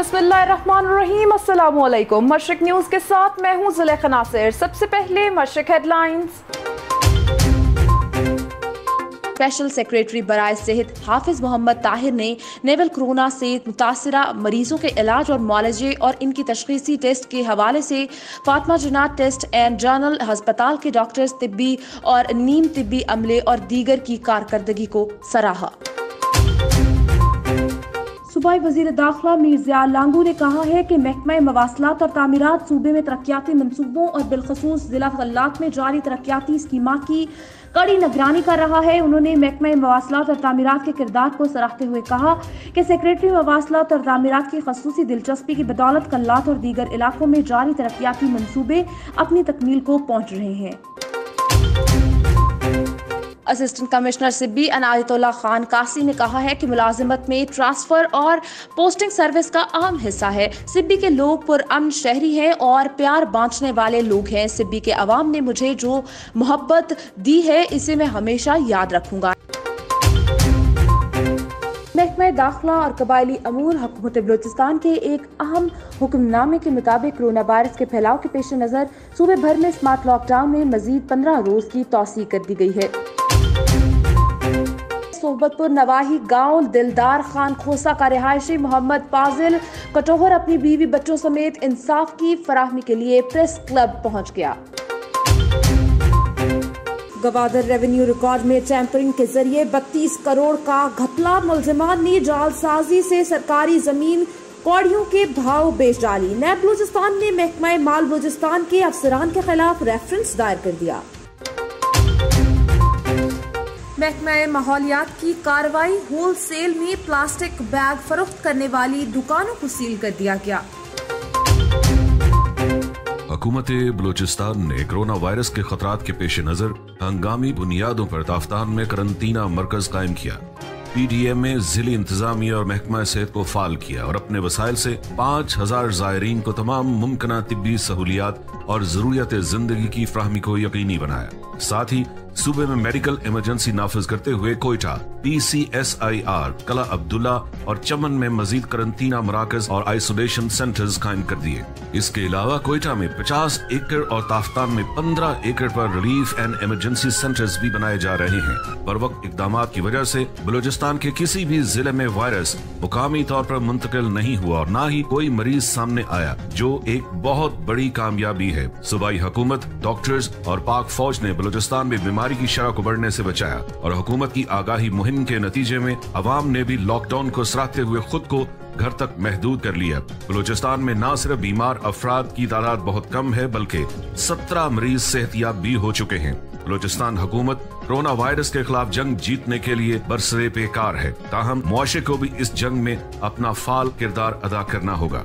अस्सलाम मशरक न्यूज़ के साथ मैं हूँ जुलेखा नासिर सबसे पहले मशरक हेडलाइंस। स्पेशल सेक्रेटरी बरए सेहत हाफिज मोहम्मद ताहिर ने नेवल कोरोना से मुतासरा मरीजों के इलाज और मुआलजे और इनकी तशखीसी टेस्ट के हवाले से Fatima Jinnah test and general हस्पताल के डॉक्टर्स तिब्बी और नीम तिब्बी अमले और दीगर की कारकर्दगी को सराहा। सूबाई वज़ीर दाखिला मीर लांगू ने कहा है कि महकमा मवासलात और तमीरत सूबे में तरक्याती मनसूबों और बिलखसूस जिला गल्लात में जारी तरक्याती स्कीमा की कड़ी निगरानी कर रहा है। उन्होंने महकमा मवासलात और तमीरत के किरदार को सराहते हुए कहा कि सेक्रेटरी मवासलात और तमीरत की खसूसी दिलचस्पी की बदौलत कल्लात और दीगर इलाकों में जारी तरक्याती मनसूबे अपनी तकमील को पहुँच रहे हैं। असिस्टेंट कमिश्नर सिब्बी अनायतुल्ला खान कासी ने कहा है कि मुलाजमत में ट्रांसफ़र और पोस्टिंग सर्विस का अहम हिस्सा है। सिब्बी के लोग पुरअमन शहरी हैं और प्यार बांटने वाले लोग हैं। सिब्बी के अवाम ने मुझे जो मोहब्बत दी है, इसे मैं हमेशा याद रखूँगा। महकमा दाखिला और कबायली अमूर हुकूमत बलोचिस्तान के एक अहम हुक्मनामे के मुताबिक कोरोना वायरस के फैलाव के पेश नज़र सूबे भर में स्मार्ट लॉकडाउन में मजीद पंद्रह रोज की तोसी कर दी गई है। सोहबतपुर नवाही गाँव दिलदार खान खोसा का रिहायशी मोहम्मद फाजिल कटोहर अपनी बीवी बच्चों समेत इंसाफ की फराहमी के लिए प्रेस क्लब पहुँच गया। गवादर रेवेन्यू रिकॉर्ड में टैंपरिंग के ज़रिए 32 करोड़ का घपला मुलजमान ने जालसाजी से सरकारी ज़मीन कौड़ियों के भाव बेच डाली। नैब बलूचिस्तान ने महकमा माल बलूचिस्तान के अफसरान के खिलाफ रेफरेंस दायर कर दिया। महकमा माहौलियात की कार्रवाई होल सेल में प्लास्टिक बैग फरोख्त करने वाली दुकानों को सील कर दिया गया। हुकूमत बलूचिस्तान ने कोरोना वायरस के खतरात के पेश नज़र हंगामी बुनियादों पर ताफ्तान में करंतना मरकज कायम किया। पी डी एम में जिली इंतजामिया और महकमा सेहत को फाल किया और अपने वसाइल से पाँच हज़ार जायरीन को तमाम मुमकिन तिब्बी सहूलियात और जरूरियात ज़िंदगी की फ्राहमी को यकीनी बनाया। साथ ही सूबे में मेडिकल इमरजेंसी नाफिज करते हुए Quetta P C S I R Killa Abdullah और चमन में मजीद करंतना मराकज और आइसोलेशन सेंटर्स कायम कर दिए। इसके अलावा कोयटा में 50 एकड़ और ताफ्तान में 15 एकड़ पर रिलीफ एंड इमरजेंसी सेंटर्स भी बनाए जा रहे हैं। पर वक्त इकदाम की वजह से बलूचिस्तान के किसी भी ज़िले में वायरस मुकामी तौर पर मुंतकिल नहीं हुआ और न ही कोई मरीज़ सामने आया, जो एक बहुत बड़ी कामयाबी है। सूबाई हुकूमत, डॉक्टर्स और पाक फौज ने बलूचिस्तान में बीमारी की शरह को बढ़ने से बचाया और हुकूमत की आगाही मुहिम के नतीजे में अवाम ने भी लॉकडाउन को सराहते हुए खुद को घर तक महदूद कर लिया। बलूचिस्तान में न सिर्फ़ बीमार अफराद की तादाद बहुत कम है, बल्कि सत्रह मरीज़ सेहतियाब भी हो चुके हैं। बलूचिस्तान हुकूमत कोरोना वायरस के खिलाफ जंग जीतने के लिए बरसरे बेकार है। ताहम मुआशे को भी इस जंग में अपना फाल किरदार अदा करना होगा।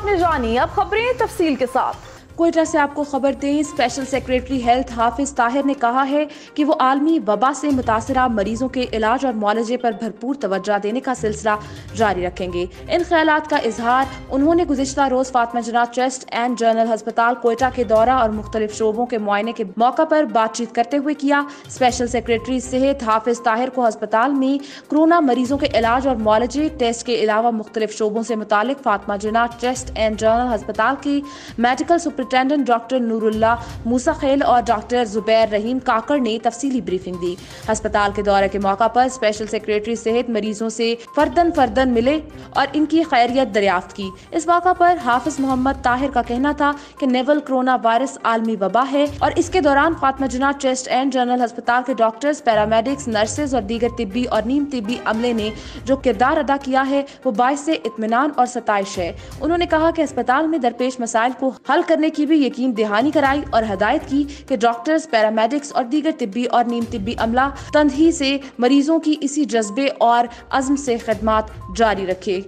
आपने जानी अब खबरें तफसील के साथ। कोयटा से आपको खबर दें special secretary health Hafiz Tahir ने कहा है कि वो आलमी वबा से मुतासरा मरीजों के इलाज और मुआलजे पर भरपूर तवज्जो देने का सिलसिला जारी रखेंगे। इन ख्याल का इजहार उन्होंने गुजशत रोज फातमा जना ट्रस्ट एंड जनरल अस्पताल कोयटा के दौरा और मुख्तलिफ़ शोबों के मुआयने के मौका पर बातचीत करते हुए किया। स्पेशल सेक्रेटरी सेहत हाफिज ताहिर को अस्पताल में कोरोना मरीजों के इलाज और मुआलजे टेस्ट के अलावा मुख्तलिफ़ शोबों से मुतालिक फातमा जना ट्रस्ट एंड जनरल अस्पताल की medical super superintendent doctor Noorullah Musa Khel और डॉक्टर जुबैर रहीम काकड़ ने तफसीली ब्रीफिंग दी। अस्पताल के दौरे के मौका पर स्पेशल सेक्रेटरी सहित मरीजों से फर्दन फर्दन मिले और इनकी खैरियत दरियाफ्त की। इस मौका पर हाफिज मोहम्मद ताहिर का कहना था कि नेवल कोरोना वायरस आलमी वबा है और इसके दौरान फातमा जना चेस्ट एंड जनरल अस्पताल के डॉक्टर्स पैरामेडिक्स नर्सेज और दीगर तिब्बी और नीम तिब्बी अमले ने जो किरदार अदा किया है, वो बायस इतमान और सतश है। उन्होंने कहा कि अस्पताल में दरपेश मसाइल को हल करने की की भी यकीन दहानी कराई और हदायत की कि डॉक्टर्स, पैरामेडिक्स और दीगर तिब्बी और नीम तिब्बी अमला तंदही से मरीजों की इसी जज्बे और अज़म से खदमात जारी रखे।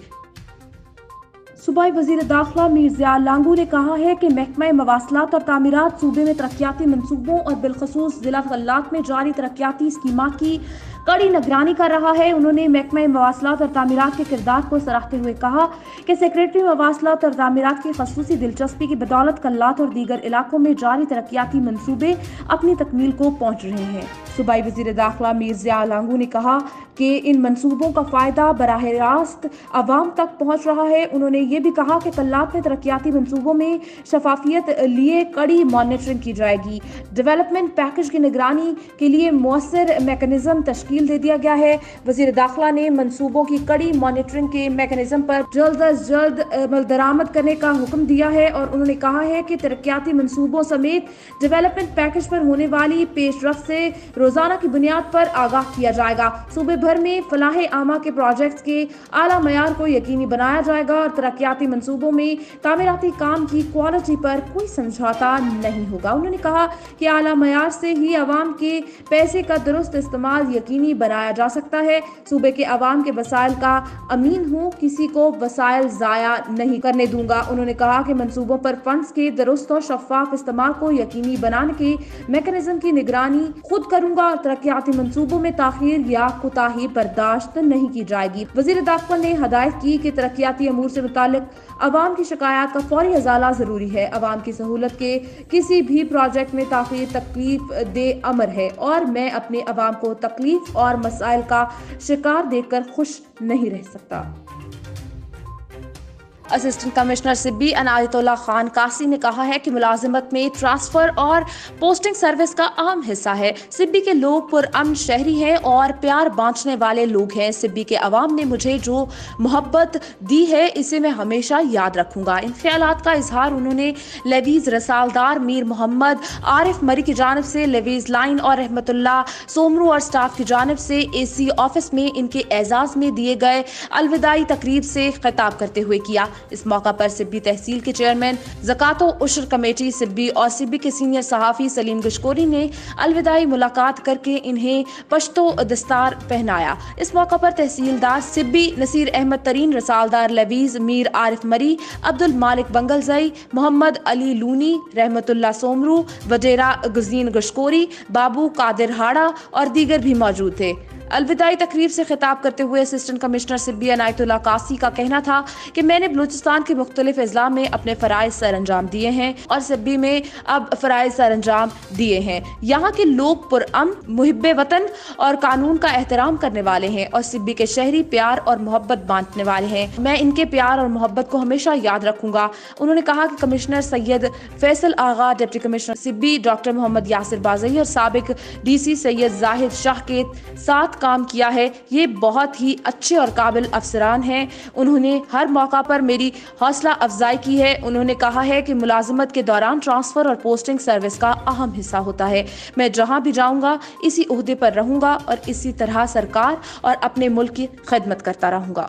सूबाई वज़ीर दाखिला मीर लांगू ने कहा है कि महकमा मवासलात और तमीरत सूबे में तरक्याती मनसूबों और बिलखसूस जिला गल्लात में जारी तरक्याती स्कीमा की कड़ी निगरानी कर रहा है। उन्होंने महकमा मवासलात और तमीरत के किरदार को सराहते हुए कहा कि सेक्रेटरी मवासलात और तमीरत की खसूसी दिलचस्पी की बदौलत कल्लात और दीगर इलाकों में जारी तरक्याती मनसूबे अपनी तकमील को पहुँच रहे हैं। सूबाई वज़ीर दाखिला मीर जिया लांगू ने कहा कि इन मनसूबों का फ़ायदा बरह रास्त आवाम तक पहुँच रहा है। उन्होंने ये भी कहा कि कल्लात में तरक्याती मनसूबों में शफाफियत लिए कड़ी मॉनिटरिंग की जाएगी। डेवलपमेंट पैकेज की निगरानी के लिए मौसर मेकनिज़म तश्कील दे दिया गया है। वज़ीर दाखिला ने मनसूबों की कड़ी मॉनिटरिंग के मेकनिज़म पर जल्द अज जल्द अमल दरामद करने का हुक्म दिया है और उन्होंने कहा है कि तरक्याती मनसूबों समेत डेवलपमेंट पैकेज पर होने वाली पेशरफ से रोज़ाना की बुनियाद पर आगाह किया जाएगा। सूबे भर में फलाह आमा के प्रोजेक्ट के आला मैार को यकीनी बनाया जाएगा और तरक्याती मनसूबों में तामीराती काम की क्वालिटी पर कोई समझौता नहीं होगा। उन्होंने कहा कि आला मैार से ही आवाम के पैसे का दुरुस्त इस्तेमाल यकीनी बनाया जा सकता है। सूबे के आवाम के वसाइल का अमीन हूँ, किसी को वसाइल ज़ाया नहीं करने दूँगा। उन्होंने कहा कि मनसूबों पर फंड्स के दुरुस्त और शफाफ इस्तेमाल को यकीनी बनाने के मेकनिज़म की निगरानी खुद करूँगा और तरक्याती मनसूबों में ताखिर या कोताही बर्दाश्त नहीं की जाएगी। वज़ीर दाखिल ने हदायत की कि तरक्याती अमूर से मुतालिक आवाम की शिकायत का फौरी अजाला ज़रूरी है। आवाम की सहूलत के किसी भी प्रोजेक्ट में ताखिर तकलीफ़ दे अमर है और मैं अपने आवाम को तकलीफ़ और मसाइल का शिकार देखकर खुश नहीं रह सकता। असिस्टेंट कमिश्नर सिब्बी अनायतुल्ला खान कासी ने कहा है कि मुलाजमत में ट्रांसफ़र और पोस्टिंग सर्विस का अहम हिस्सा है। सिब्बी के लोग पुरअमन शहरी हैं और प्यार बांटने वाले लोग हैं। सिब्बी के अवाम ने मुझे जो मोहब्बत दी है, इसे मैं हमेशा याद रखूँगा। इन ख्याल का इजहार उन्होंने लेवीज रसालदार मीर मोहम्मद आरिफ मरी की जानब से, लेवीज लाइन और रहमतुल्ला सोमरू और स्टाफ की जानब से ए सी ऑफ़िस में इनके एजाज में दिए गए अलविदाई तकरीब से खिताब करते हुए किया। इस मौका पर सिब्बी तहसील के चेयरमैन, जक़ात उशर कमेटी सिब्बी और सिब्बी के सीनियर सहाफ़ी सलीम गशकोरी ने अलविदाई मुलाकात करके इन्हें पश्तो दस्तार पहनाया। इस मौका पर तहसीलदार सिब्बी नसीर अहमद तरीन, रसालदार लवीज मीर आरिफ मरी, अब्दुल मालिक बंगलजई, मोहम्मद अली लूनी रहमतुल्ला सोमरू, वजेरा गजीन गशकोरी बाबू कादिर हाड़ा और दीगर भी मौजूद थे। अलविदाई तकरीब से खिताब करते हुए असिस्टेंट कमिश्नर सिब्बी अनायतुल्ला कासी का कहना था कि मैंने बलूचिस्तान के मुख्तलिफ़ अजला में अपने फ़रज़ सर अंजाम दिए हैं और सिब्बी में अब फ़रज़ सर अंजाम दिए हैं। यहाँ के लोग पुरअम मुहब वतन और कानून का एहतराम करने वाले हैं और सिब्बी के शहरी प्यार और मोहब्बत बांटने वाले हैं। मैं इनके प्यार और मोहब्बत को हमेशा याद रखूँगा। उन्होंने कहा कि commissioner Syed Faisal Agha deputy commissioner Sibi doctor Mohammad Yasir Bazai और सबक डी सी सैयद जाहिद शाह के साथ काम किया है। ये बहुत ही अच्छे और काबिल अफसरान हैं। उन्होंने हर मौका पर मेरी हौसला अफजाई की है। उन्होंने कहा है कि मुलाजमत के दौरान ट्रांसफ़र और पोस्टिंग सर्विस का अहम हिस्सा होता है। मैं जहाँ भी जाऊँगा, इसी अहदे पर रहूँगा और इसी तरह सरकार और अपने मुल्क की खदमत करता रहूँगा।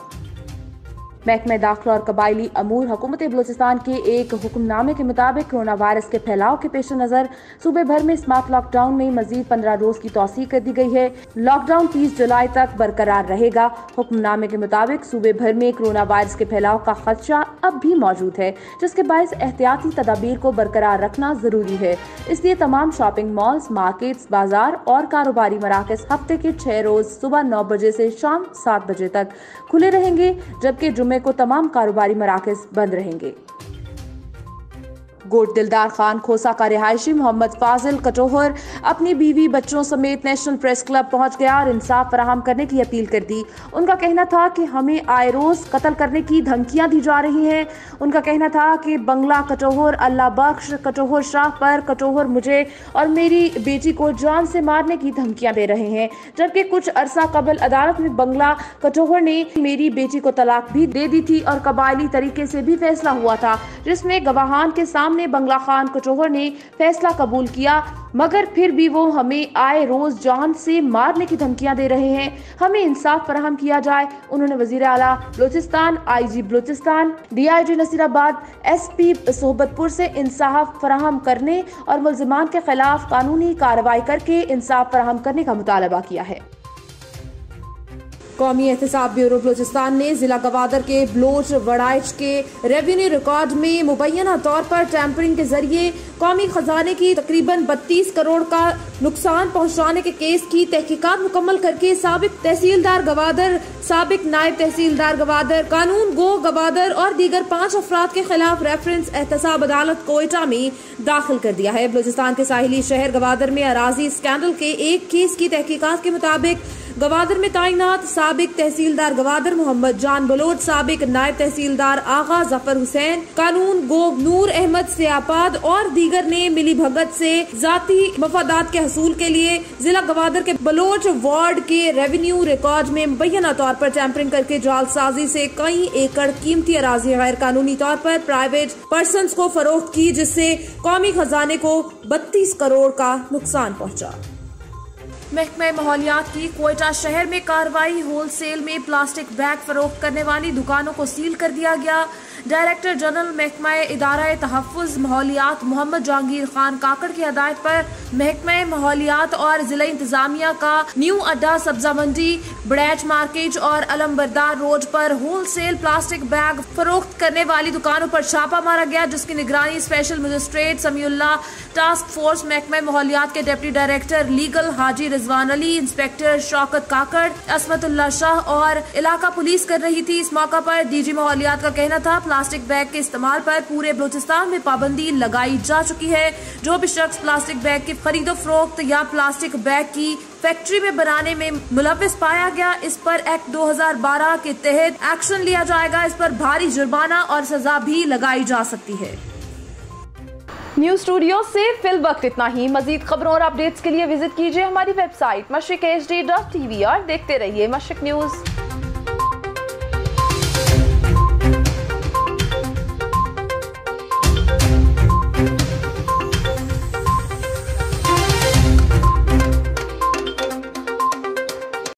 महकमे दाखिला और कबायली अमूर हुकूमत बलोचिस्तान के एक हुक्मनामे के मुताबिक कोरोना वायरस के फैलाव के पेश नज़र सूबे भर में स्मार्ट लॉकडाउन में मजीद पंद्रह रोज की तोसी कर दी गई है। लॉकडाउन तीस जुलाई तक बरकरार रहेगा। हुक्मनामे के मुताबिक सूबे भर में कोरोना वायरस के फैलाव का खदशा अब भी मौजूद है, जिसके बायस एहतियाती तदाबीर को बरकरार रखना ज़रूरी है। इसलिए तमाम शॉपिंग मॉल्स, मार्केट्स, बाज़ार और कारोबारी मराकज हफ़्ते के छह रोज सुबह नौ बजे से शाम सात बजे तक खुले रहेंगे, जबकि जुम्मे जुम्मे को तमाम कारोबारी मराकज बंद रहेंगे। गोट दिलदार खान खोसा का रिहायशी मोहम्मद फाजिल कटोहर अपनी बीवी बच्चों समेत नेशनल प्रेस क्लब पहुँच गया और इंसाफ फराहम करने की अपील कर दी। उनका कहना था कि हमें आए रोज कत्ल करने की धमकियाँ दी जा रही हैं। उनका कहना था कि बंगला कटोहर, अल्लाह बख्श, कटोहर शाह पर कटोहर मुझे और मेरी बेटी को जान से मारने की धमकियाँ दे रहे हैं। जबकि कुछ अरसा कबल अदालत में बंगला कटोहर ने मेरी बेटी को तलाक भी दे दी थी और कबायली तरीके से भी फैसला हुआ था, जिसमें गवाहान के सामने सामने बंगला खान कटोहर ने फैसला कबूल किया, मगर फिर भी वो हमें आए रोज जान से मारने की धमकियाँ दे रहे हैं। हमें इंसाफ फराहम किया जाए, उन्होंने वज़ीर अला Balochistan I G Balochistan D I G Naseerabad S P Sohbatpur से इंसाफ फराहम करने और मुलजमान के खिलाफ कानूनी कार्रवाई करके इंसाफ फराहम करने का मुतालबा किया है। कौमी एहतसाब ब्यूरो बलोचिस्तान ने जिला गवादर के ब्लोच वड़ाइच के रेवेन्यू रिकॉर्ड में मुबैना तौर पर टैंपरिंग के ज़रिए कौमी खजाने की तकरीबन बत्तीस करोड़ का नुकसान पहुँचाने के केस की तहकीकात मुकम्मल करके सबक तहसीलदार गवादर, सबक नायब तहसीलदार गवादर, कानून गो गवादर और दीगर पाँच अफराद के खिलाफ रेफरेंस एहतसाब अदालत कोयटा में दाखिल कर दिया है। बलोचिस्तान के साहिली शहर गवादर में अराजी स्कैंडल के एक केस की तहकीकत के मुताबिक गवादर में तैनात सबक तहसीलदार गवादर मोहम्मद जान बलोच सबक नायब तहसीलदार आगा ज़फ़र हुसैन, कानून गोब नूर अहमद सियापाद और दीगर ने मिली भगत से जाती मफादात के हसूल के लिए जिला गवादर के बलोच वार्ड के रेवेन्यू रिकॉर्ड में मुबैना तौर पर टैंपरिंग करके जालसाजी से कई एकड़ कीमती अराजी गैर कानूनी तौर पर प्राइवेट पर्सन को फरोख्त की, जिससे कौमी खजाने को बत्तीस करोड़ का नुकसान पहुँचा। महकमा माहौलियात की कोयटा शहर में कार्रवाई, होलसेल में प्लास्टिक बैग फरोख्त करने वाली दुकानों को सील कर दिया गया। डायरेक्टर जनरल महकमा इदारा तहफ़ माहौलियात मोहम्मद जहांगीर खान काकड़ की हदायत पर महकमा माहौलियात और जिला इंतजामिया का न्यू अड्डा सब्जा मंडी, ब्रैच मार्केट और अलम्बरदार रोड पर होल सेल प्लास्टिक बैग फरोख्त करने वाली दुकानों पर छापा मारा गया, जिसकी निगरानी special magistrate Samiullah task force महकमा माहौलियात के deputy director legal Haji Rizwan Ali inspector Shaukat Kakar Asmatullah Shah और इलाका पुलिस कर रही थी इस मौका पर। डीजी माहौलियात का कहना था, प्लास्टिक बैग के इस्तेमाल पर पूरे बलोचिस्तान में पाबंदी लगाई जा चुकी है। जो भी शख्स प्लास्टिक बैग की खरीदो, फरोख्त या प्लास्टिक बैग की फैक्ट्री में बनाने में मुलविस पाया गया, इस पर एक्ट 2012 के तहत एक्शन लिया जाएगा। इस पर भारी जुर्माना और सजा भी लगाई जा सकती है। न्यूज़ स्टूडियो से फिल वक्त इतना ही। मजीद खबरों और अपडेट्स के लिए विज़िट कीजिए हमारी website Mashriq H D dot T V और देखते रहिए मशरक न्यूज़।